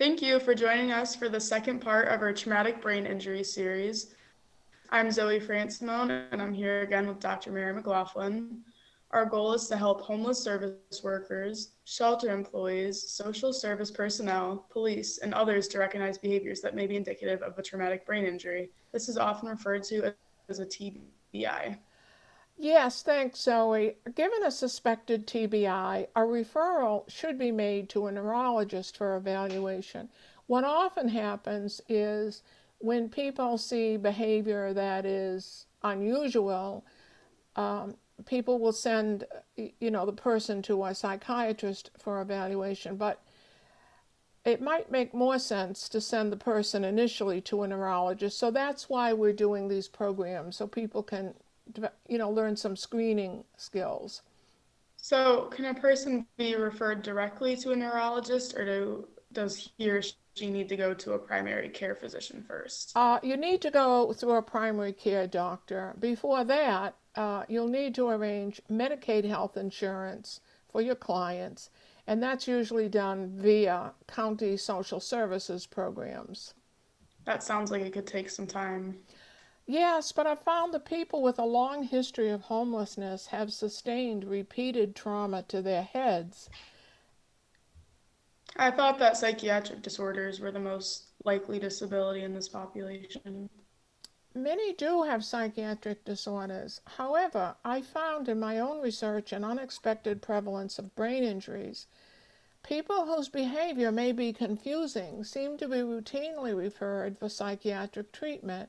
Thank you for joining us for the second part of our traumatic brain injury series. I'm Zoe Fransimone, and I'm here again with Dr. Mary McLaughlin. Our goal is to help homeless service workers, shelter employees, social service personnel, police, and others to recognize behaviors that may be indicative of a traumatic brain injury. This is often referred to as a TBI. Yes, thanks, Zoe. Given a suspected TBI, a referral should be made to a neurologist for evaluation. What often happens is when people see behavior that is unusual, um, people will send you know the person to a psychiatrist for evaluation but it might make more sense to send the person initially to a neurologist so that's why we're doing these programs so people can you know learn some screening skills so can a person be referred directly to a neurologist or do, does he or she need to go to a primary care physician first uh, you need to go through a primary care doctor before that uh, you'll need to arrange Medicaid health insurance for your clients, and that's usually done via county social services programs. That sounds like it could take some time. Yes, but I've found that people with a long history of homelessness have sustained repeated trauma to their heads. I thought that psychiatric disorders were the most likely disability in this population. Many do have psychiatric disorders. However, I found in my own research an unexpected prevalence of brain injuries. People whose behavior may be confusing seem to be routinely referred for psychiatric treatment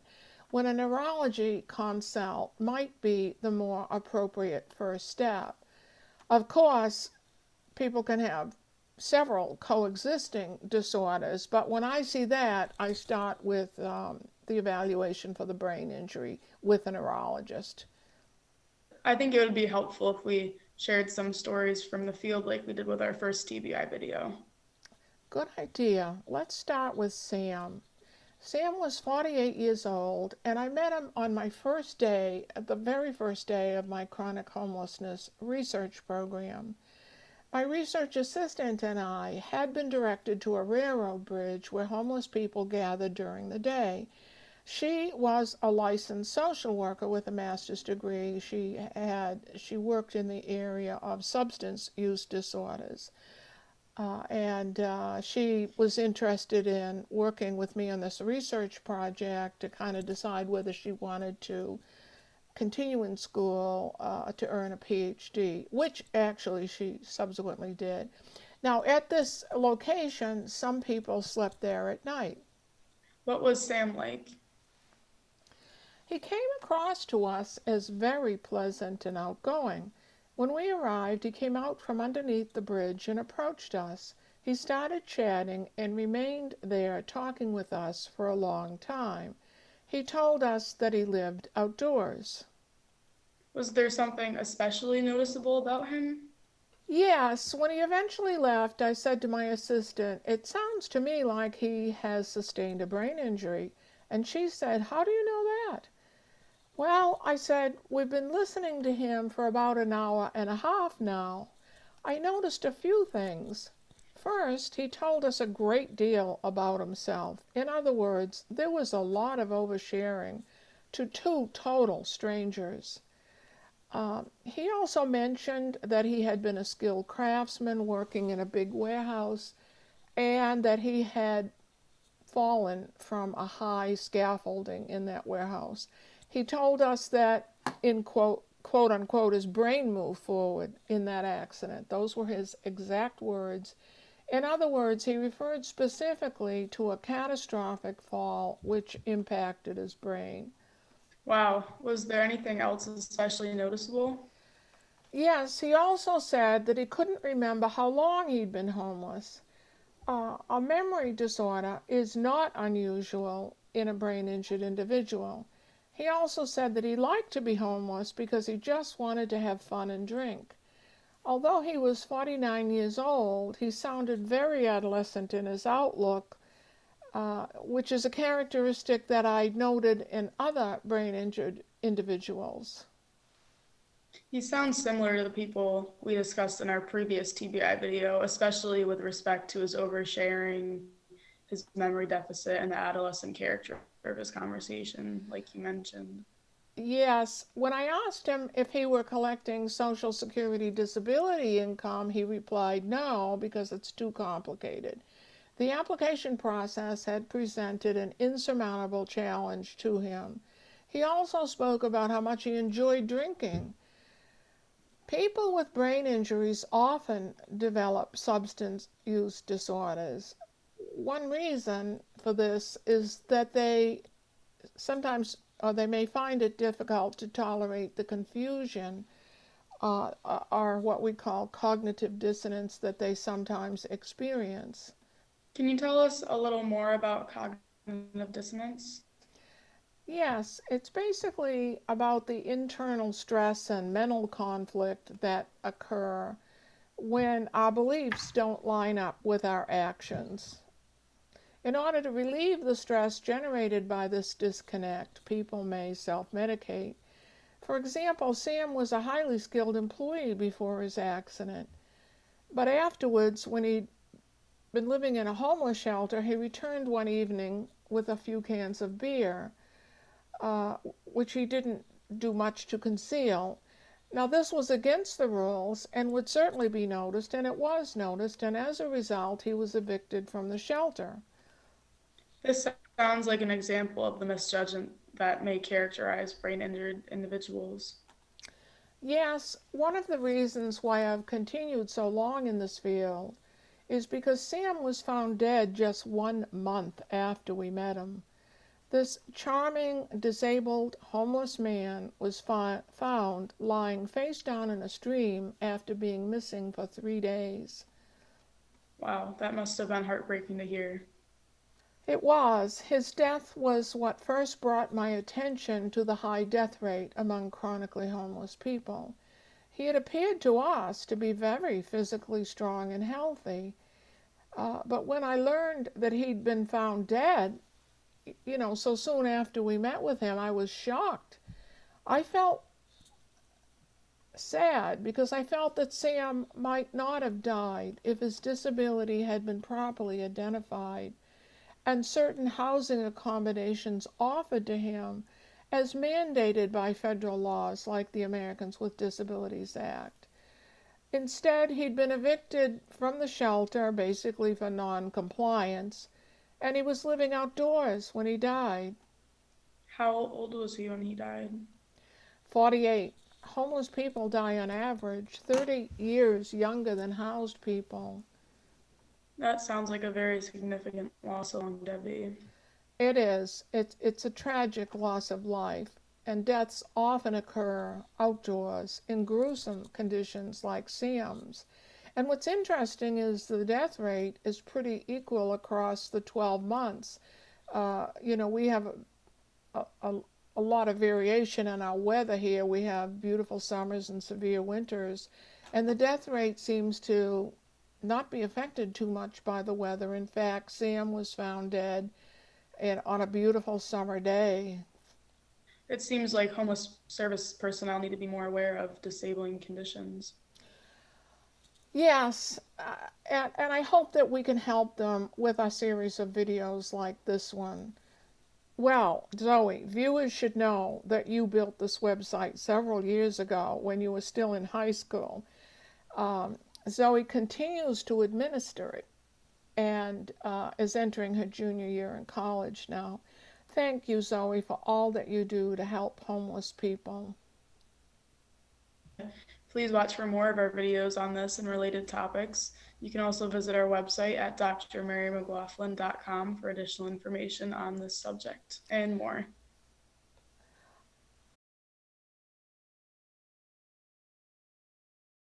when a neurology consult might be the more appropriate first step. Of course, people can have several coexisting disorders, but when I see that, I start with um, the evaluation for the brain injury with a neurologist. I think it would be helpful if we shared some stories from the field like we did with our first TBI video. Good idea. Let's start with Sam. Sam was 48 years old, and I met him on my first day, the very first day of my chronic homelessness research program. My research assistant and I had been directed to a railroad bridge where homeless people gathered during the day. She was a licensed social worker with a master's degree. She had she worked in the area of substance use disorders. Uh, and uh, she was interested in working with me on this research project to kind of decide whether she wanted to continue in school uh, to earn a PhD, which actually she subsequently did. Now, at this location, some people slept there at night. What was Sam like? He came across to us as very pleasant and outgoing. When we arrived, he came out from underneath the bridge and approached us. He started chatting and remained there talking with us for a long time. He told us that he lived outdoors. Was there something especially noticeable about him? Yes, when he eventually left, I said to my assistant, It sounds to me like he has sustained a brain injury. And she said, How do you know that? Well, I said, we've been listening to him for about an hour and a half now. I noticed a few things. First, he told us a great deal about himself. In other words, there was a lot of oversharing to two total strangers. Uh, he also mentioned that he had been a skilled craftsman working in a big warehouse and that he had fallen from a high scaffolding in that warehouse. He told us that in quote quote unquote his brain moved forward in that accident. Those were his exact words. In other words, he referred specifically to a catastrophic fall which impacted his brain. Wow. Was there anything else especially noticeable? Yes, he also said that he couldn't remember how long he'd been homeless. Uh, a memory disorder is not unusual in a brain injured individual. He also said that he liked to be homeless because he just wanted to have fun and drink. Although he was 49 years old, he sounded very adolescent in his outlook, uh, which is a characteristic that I noted in other brain injured individuals. He sounds similar to the people we discussed in our previous TBI video, especially with respect to his oversharing his memory deficit and the adolescent character his conversation, like you mentioned. Yes, when I asked him if he were collecting Social Security disability income, he replied no, because it's too complicated. The application process had presented an insurmountable challenge to him. He also spoke about how much he enjoyed drinking. People with brain injuries often develop substance use disorders. One reason for this is that they sometimes or they may find it difficult to tolerate the confusion uh, or what we call cognitive dissonance that they sometimes experience. Can you tell us a little more about cognitive dissonance? Yes, it's basically about the internal stress and mental conflict that occur when our beliefs don't line up with our actions. In order to relieve the stress generated by this disconnect, people may self medicate. For example, Sam was a highly skilled employee before his accident, but afterwards, when he'd been living in a homeless shelter, he returned one evening with a few cans of beer, uh, which he didn't do much to conceal. Now, this was against the rules and would certainly be noticed, and it was noticed, and as a result, he was evicted from the shelter. This sounds like an example of the misjudgment that may characterize brain injured individuals. Yes, one of the reasons why I've continued so long in this field is because Sam was found dead just one month after we met him. This charming, disabled, homeless man was fi- found lying face down in a stream after being missing for three days. Wow, that must have been heartbreaking to hear. It was. His death was what first brought my attention to the high death rate among chronically homeless people. He had appeared to us to be very physically strong and healthy. Uh, but when I learned that he'd been found dead, you know, so soon after we met with him, I was shocked. I felt sad because I felt that Sam might not have died if his disability had been properly identified and certain housing accommodations offered to him as mandated by federal laws like the Americans with Disabilities Act. Instead, he'd been evicted from the shelter basically for non-compliance, and he was living outdoors when he died. How old was he when he died? 48. Homeless people die on average 30 years younger than housed people. That sounds like a very significant loss of longevity. It is. It's, it's a tragic loss of life, and deaths often occur outdoors in gruesome conditions like Sam's. And what's interesting is the death rate is pretty equal across the 12 months. Uh, you know, we have a, a, a lot of variation in our weather here. We have beautiful summers and severe winters, and the death rate seems to not be affected too much by the weather. In fact, Sam was found dead and on a beautiful summer day. It seems like homeless service personnel need to be more aware of disabling conditions. Yes, uh, and, and I hope that we can help them with a series of videos like this one. Well, Zoe, viewers should know that you built this website several years ago when you were still in high school. Um, Zoe continues to administer it and uh, is entering her junior year in college now. Thank you, Zoe, for all that you do to help homeless people. Please watch for more of our videos on this and related topics. You can also visit our website at drmarymclaughlin.com for additional information on this subject and more.